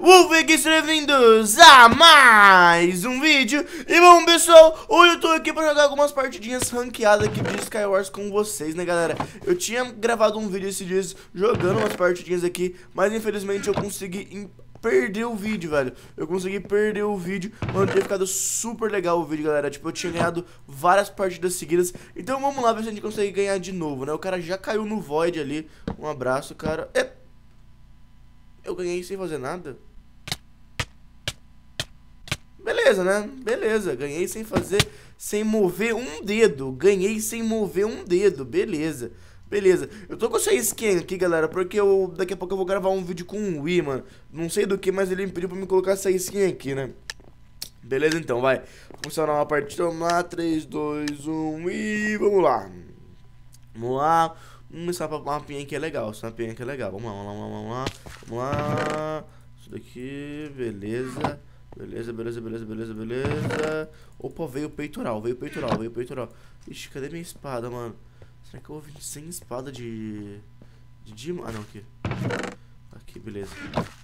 Wolfig, sejam bem-vindos a mais um vídeo. E bom pessoal, hoje eu tô aqui pra jogar algumas partidinhas ranqueadas aqui de Skywars com vocês, né galera? Eu tinha gravado um vídeo esses dias jogando umas partidinhas aqui Mas infelizmente eu consegui perder o vídeo, velho. Eu consegui perder o vídeo, mano, tinha ficado super legal o vídeo, galera. Tipo, eu tinha ganhado várias partidas seguidas. Então vamos lá ver se a gente consegue ganhar de novo, né? O cara já caiu no Void ali, um abraço, cara. É... Eu ganhei sem fazer nada? Beleza, né? Beleza, ganhei sem fazer, sem mover um dedo. Ganhei sem mover um dedo, beleza. Beleza, eu tô com essa skin aqui, galera, porque eu, daqui a pouco eu vou gravar um vídeo com o Wii, mano. Não sei do que, mas ele me pediu pra me colocar essa skin aqui, né? Beleza, então, vai. Funcionar uma partida, vamos lá, 3, 2, 1 e vamos lá. Vamos lá. Vamos começar uma mapinha que é legal. Essa mapinha que é legal. Vamos lá, vamos lá, vamos lá. Vamos lá. Isso daqui, beleza. Beleza, beleza, beleza, beleza, beleza. Opa, veio peitoral, veio peitoral, veio peitoral. Ixi, cadê minha espada, mano? Será que eu vou vir sem espada de. De Dima? Ah, não, aqui. Aqui, beleza.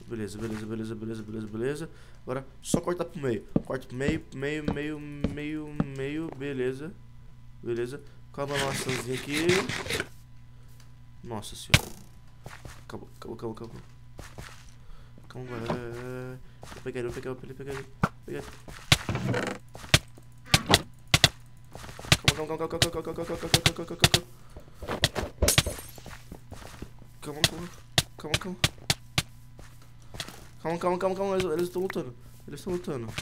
Beleza, beleza, beleza, beleza, beleza, beleza. Agora só cortar pro meio. Corta pro meio, meio, meio, meio, meio, beleza. Beleza. Calma a maçãzinha aqui. Nossa senhora. Acabou, acabou, acabou, acabou. Calma, galera. Eu peguei, eu peguei, eu peguei, eu peguei. Calma, calma, calma, calma, calma, calma, calma, calma, calma, calma, calma. Calma, calma, calma, calma. Calma, calma, calma, calma, eles estão lutando. Eles estão lutando.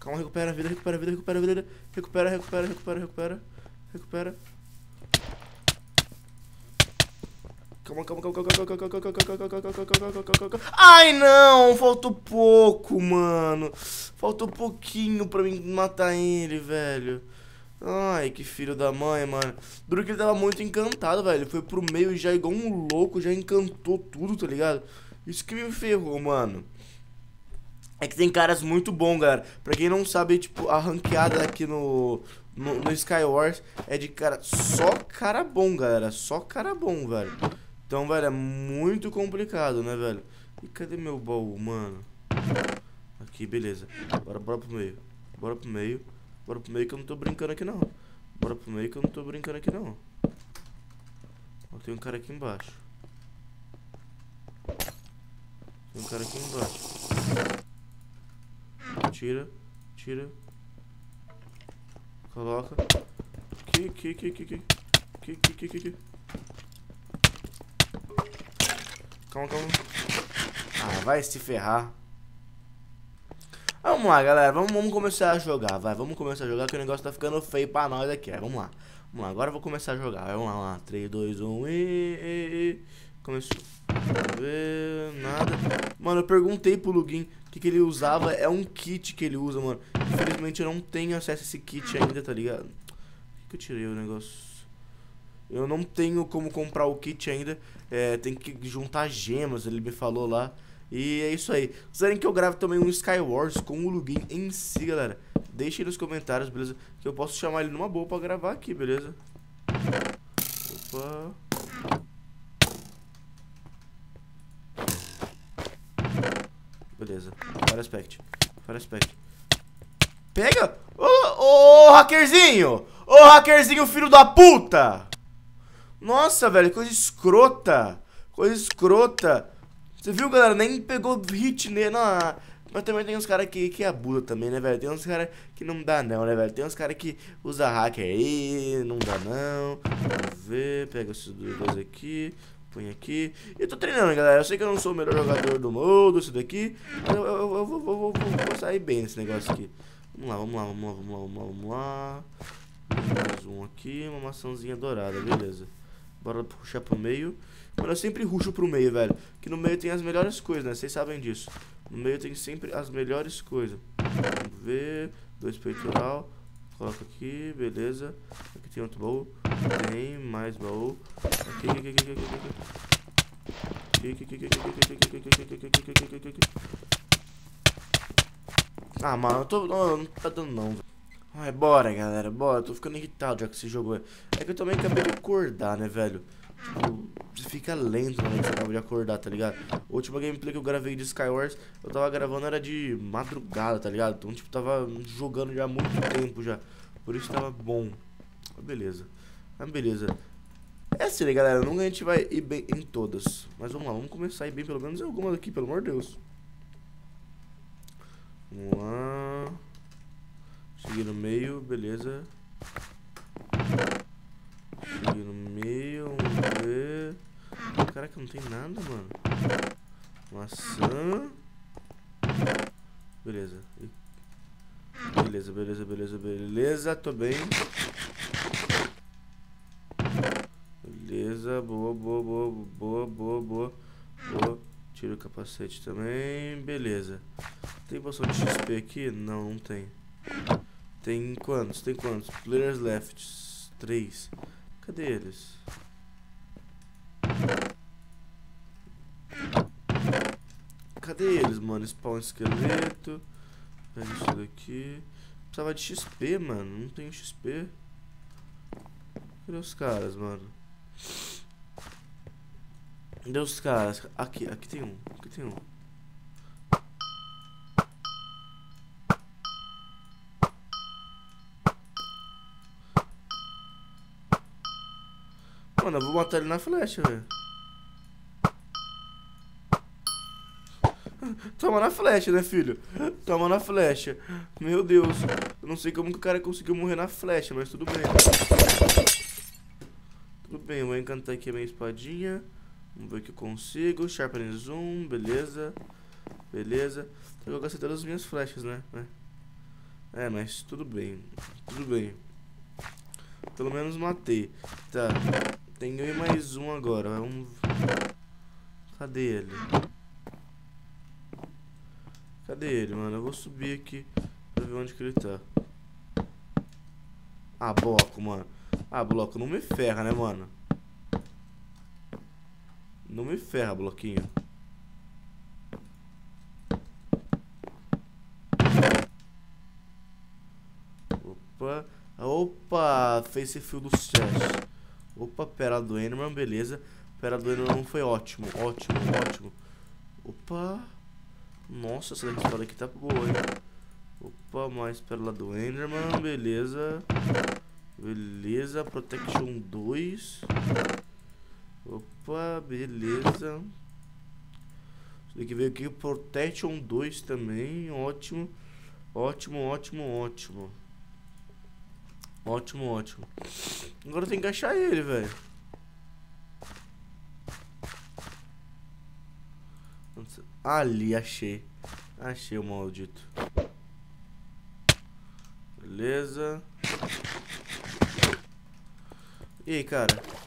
Calma, recupera a vida, recupera a vida, recupera a vida. Recupera, recupera, recupera, recupera. Recupera. Calma, calma, calma, calma, calma, calma, calma, calma, calma, calma, calma, calma, Ai, não! Faltou pouco, mano. Faltou pouquinho pra mim matar ele, velho. Ai, que filho da mãe, mano. Duro que ele tava muito encantado, velho. Foi pro meio já igual um louco, já encantou tudo, tá ligado? Isso que me ferrou, mano. É que tem caras muito bons, galera. Pra quem não sabe, tipo, a ranqueada aqui no, no, no Skywars é de cara. Só cara bom, galera. Só cara bom, velho. Então, velho, é muito complicado, né, velho? E cadê meu baú, mano? Aqui, beleza. Bora, bora pro meio. Bora pro meio. Bora pro meio que eu não tô brincando aqui, não. Bora pro meio que eu não tô brincando aqui, não. Ó, tem um cara aqui embaixo. Tem um cara aqui embaixo. Tira, tira. Coloca. Que, que, que, que, que. Que, que, que, que, que. Calma, calma. Ah, vai se ferrar. Vamos lá, galera. Vamos, vamos começar a jogar. Vai, vamos começar a jogar que o negócio tá ficando feio pra nós aqui. Vamos lá. Vamos lá, agora eu vou começar a jogar. Vamos lá, lá. 3, 2, 1 e. e, e. Começou. Ver. Nada. Mano, eu perguntei pro Lugin o que, que ele usava. É um kit que ele usa, mano. Infelizmente eu não tenho acesso a esse kit ainda, tá ligado? Por que eu tirei o negócio? Eu não tenho como comprar o kit ainda. É, tem que juntar gemas, ele me falou lá. E é isso aí. Quiserem que eu grave também um Skywars com o Lugin em si, galera. Deixem nos comentários, beleza? Que eu posso chamar ele numa boa pra gravar aqui, beleza? Opa. Beleza. Fire aspect. Fire aspect. Pega! Ô, oh, oh, hackerzinho! Ô, oh, hackerzinho, filho da puta! Nossa, velho, coisa escrota. Coisa escrota. Você viu, galera? Nem pegou hit nele. Não, mas também tem uns caras que, que abusa também, né, velho? Tem uns caras que não dá não, né, velho? Tem uns caras que usa hacker aí, não dá não. Vamos ver, pega esses dois aqui, põe aqui. Eu tô treinando, galera. Eu sei que eu não sou o melhor jogador do mundo, isso daqui. Mas eu, eu, eu, vou, vou, sair bem nesse negócio aqui. Vamos lá, vamos lá, vamos lá, vamos lá, vamos lá, vamos lá. Mais um aqui, uma maçãzinha dourada, beleza. Bora puxar pro meio. Mano, eu sempre ruxo pro meio, velho. Que no meio tem as melhores coisas, né? Vocês sabem disso. No meio tem sempre as melhores coisas. Vamos ver. Dois peitoral. Coloca aqui, beleza. Aqui tem outro baú. Mais baú. Aqui, aqui, aqui, aqui, aqui, aqui. Ah, mano, eu tô. Não, não tá dando não, velho. Ai, bora, galera, bora. Tô ficando irritado já que esse jogo é. Que eu também acabei de acordar, né, velho? Tipo, fica lento quando você acaba de acordar, tá ligado? A última gameplay que eu gravei de Skywars, eu tava gravando era de madrugada, tá ligado? Então, tipo, tava jogando já há muito tempo já. Por isso tava bom. Beleza. Mas beleza. É assim, né, galera? Nunca a gente vai ir bem em todas. Mas vamos lá, vamos começar a ir bem pelo menos em algumas aqui, pelo amor de Deus. Vamos lá. Seguir no meio, beleza. Seguir no meio, vamos ver. Caraca, não tem nada, mano. Maçã. Beleza. Beleza, beleza, beleza, beleza. Tô bem. Beleza, boa, boa, boa, boa, boa, boa. Boa. Tira o capacete também. Beleza. Tem poção de XP aqui? Não, não tem. Tem quantos? Tem quantos? Players left. Três. Cadê eles? Cadê eles, mano? Spawn esqueleto. Pega isso daqui. Precisava de XP, mano. Não tenho XP. Cadê os caras, mano? Cadê os caras? Aqui, aqui tem um. Aqui tem um. Mano, eu vou matar ele na flecha, velho. Toma na flecha, né, filho? Toma na flecha. Meu Deus. Eu não sei como que o cara conseguiu morrer na flecha, mas tudo bem. Tudo bem, eu vou encantar aqui a minha espadinha. Vamos ver o que eu consigo. Sharpen zoom, beleza. Beleza. Então eu gastei todas as minhas flechas, né? É. é, mas tudo bem. Tudo bem. Pelo menos matei. Tá. Tem eu e mais um agora. Vamos... Cadê ele? Cadê ele, mano? Eu vou subir aqui pra ver onde que ele tá. Ah, bloco, mano. Ah, bloco, não me ferra, né, mano? Não me ferra, bloquinho. Opa. Opa, face fio do chest. Opa, pera do Enderman, beleza. Pera do Enderman foi ótimo, ótimo, ótimo. Opa. Nossa, essa espada aqui tá boa, hein? Opa, mais pérola do Enderman, beleza. Beleza, Protection 2. Opa, beleza. Tem que ver aqui, Protection 2 também, ótimo. Ótimo, ótimo, ótimo. Ótimo, ótimo. Agora tem que achar ele, velho. Ali, achei. Achei o maldito. Beleza. E aí, cara?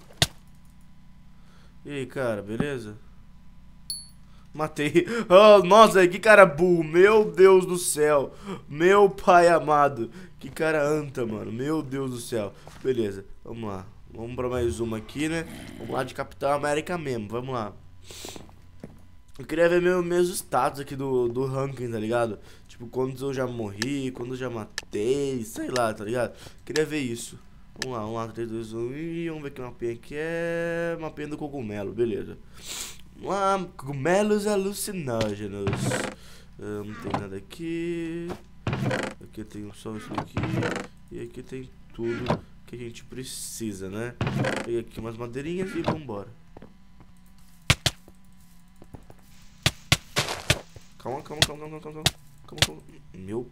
E aí, cara, beleza? Matei. Oh, nossa, que cara burro. Meu Deus do céu. Meu pai amado. Que cara anta, mano. Meu Deus do céu. Beleza, vamos lá. Vamos pra mais uma aqui, né? Vamos lá de Capitão América mesmo. Vamos lá. Eu queria ver meu, meus status aqui do, do ranking, tá ligado? Tipo, quantos eu já morri, quantos eu já matei, sei lá, tá ligado? Queria ver isso. Vamos lá, vamos lá, 3, 2, 1 e vamos ver que mapinha aqui é. Mapinha do cogumelo, beleza. Vamos lá, cogumelos alucinógenos. Uh, não tem nada aqui. Aqui tem só isso aqui. E aqui tem tudo que a gente precisa, né? Peguei aqui umas madeirinhas e vambora. Calma, calma, calma, calma, calma, calma, calma. Meu.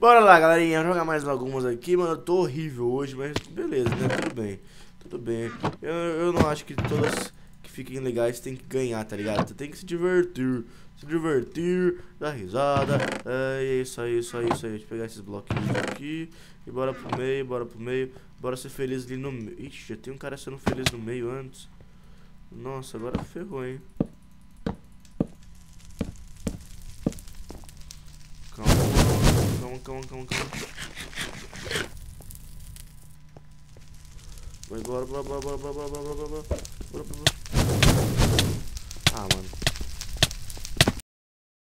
Bora lá, galerinha. Jogar mais algumas aqui, mano. Eu tô horrível hoje, mas beleza, né? Tudo bem. Tudo bem. Eu, eu não acho que todas que fiquem legais tem que ganhar, tá ligado? Você tem que se divertir. Se divertir, dar risada. É isso aí, isso aí, isso aí. Deixa eu pegar esses bloquinhos aqui. E bora pro meio, bora pro meio. Bora ser feliz ali no meio. Ixi, já tem um cara sendo feliz no meio antes. Nossa, agora ferrou, hein? calma, calma, calma, calma. Vai, bora, bora, bora, bora, bora, bora, bora, bora, bora, bora. Ah, mano.